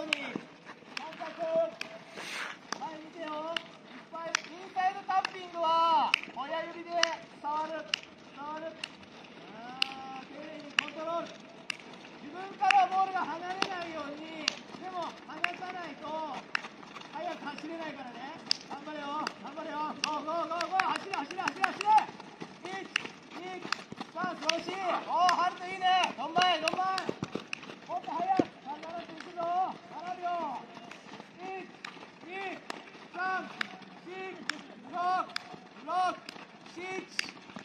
ように反対前見てよ。いっぱいインサイドタッピングは親指で触る。触る。あ丁寧にコントロール。自分からボールが離れないようにでも離さないと速く走れないからね。頑張れよ。頑張れよ。ゴーゴーゴーゴー。走れ走れ走れ走れ。1 2 3 4 5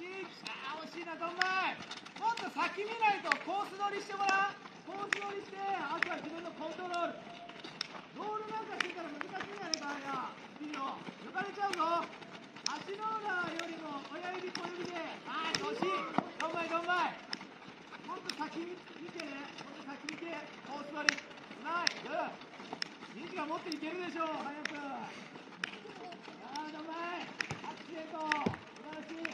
惜しいな頑張れ7秒がいないぞ7秒がカバーに取りたりはい1 2 3 4 6惜しい6 7あ惜しいなどんまいもっと先見ないとコース取りしてごらんコース取りしてあとは自分のコントロール。ロールなんかしてたら難しいんじゃないかなスピード抜かれちゃうぞ。足の裏よりも親指小指でああ惜しいどんまいどんまいもっと先見てねもっと先見てコース取り。ナイス。2時が持っていけるでしょう早くああどんまいアクシデント素晴らしい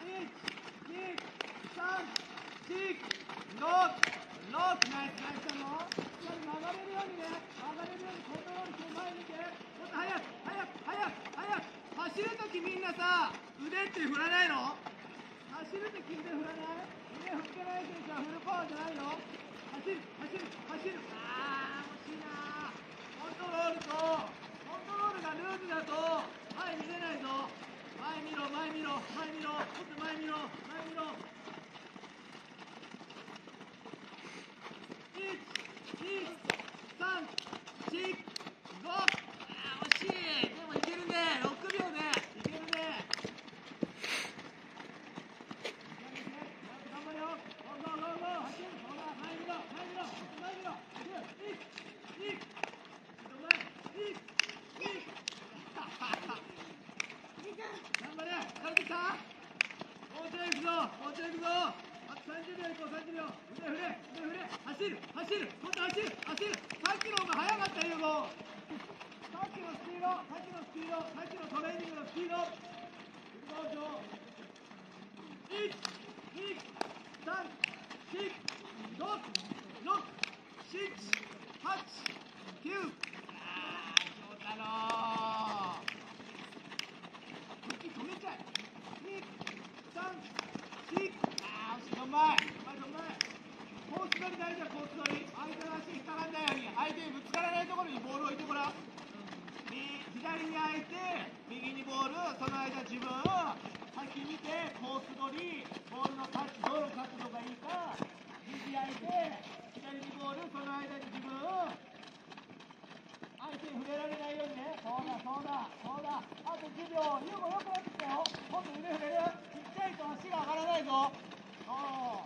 1 2 3 4 6 6ナイスナイスだぞしっかり曲がれるようにね曲がれるようにコントロールして前見てもっと早く早く早く早く走るときみんなさ腕って振らないの？走るとき腕振らない？腕振ってない選手はフルパワーじゃないの？走る走る走る。あー惜しいなコントロールとコントロールがルーズだと前見れないぞ。前見ろ前見ろ前見ろ。もっと前見ろ前見ろ1 2 3 4 5あー惜しいでもいけるね6秒ねいけるね頑張れよゴーゴーゴーゴー走るほら前見ろ前見ろ前見ろ1 2 1 2頑張れ慣れてきたもうちょい行くぞもうちょい行くぞあと30秒行こう30秒腕振れ腕振れ走る走る今度走る走るさっきの方が速かったよもうさっきのスピード。さっきのスピードさっきのトレーニングのスピード行くぞ1 2左じコース取り相手の足に引っかかんないように相手にぶつからないところにボールを置いてもらう左に相手右にボールその間自分先見てコース取りボールの角どの角度がいいか右相手左にボールその間に自分相手に触れられないようにね。そうだそうだそうだあと10秒優子よくなってきたよ今度腕振れるちっちゃい。と足が上がらないぞそう